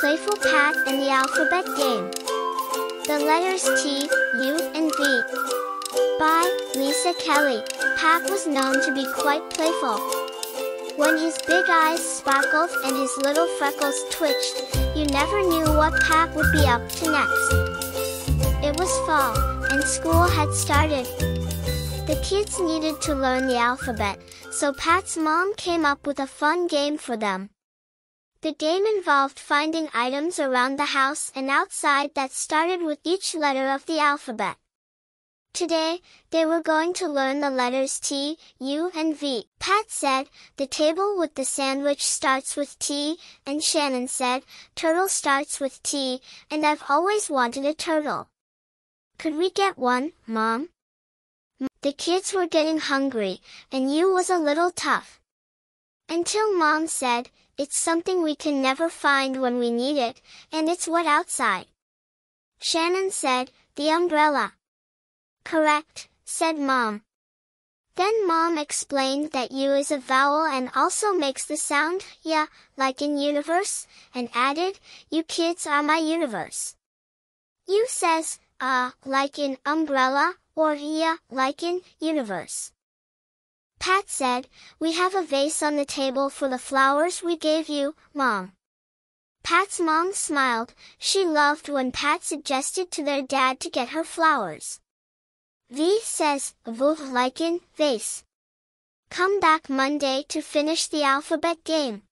Playful Pat and the Alphabet Game. The letters T, U, and V. By Lisa Kelly. Pat was known to be quite playful. When his big eyes sparkled and his little freckles twitched, you never knew what Pat would be up to next. It was fall, and school had started. The kids needed to learn the alphabet, so Pat's mom came up with a fun game for them. The game involved finding items around the house and outside that started with each letter of the alphabet. Today, they were going to learn the letters T, U, and V. Pat said, the table with the sandwich starts with T, and Shannon said, turtle starts with T, and I've always wanted a turtle. Could we get one, Mom? The kids were getting hungry, and U was a little tough. Until Mom said, it's something we can never find when we need it, and it's what outside. Shannon said, the umbrella. Correct, said Mom. Then Mom explained that U is a vowel and also makes the sound yeah, like in universe, and added, you kids are my universe. U says, uh, like in umbrella, or yeah, like in universe. Pat said, we have a vase on the table for the flowers we gave you, Mom. Pat's mom smiled, she loved when Pat suggested to their dad to get her flowers. V says, Vuh like in, vase. Come back Monday to finish the alphabet game.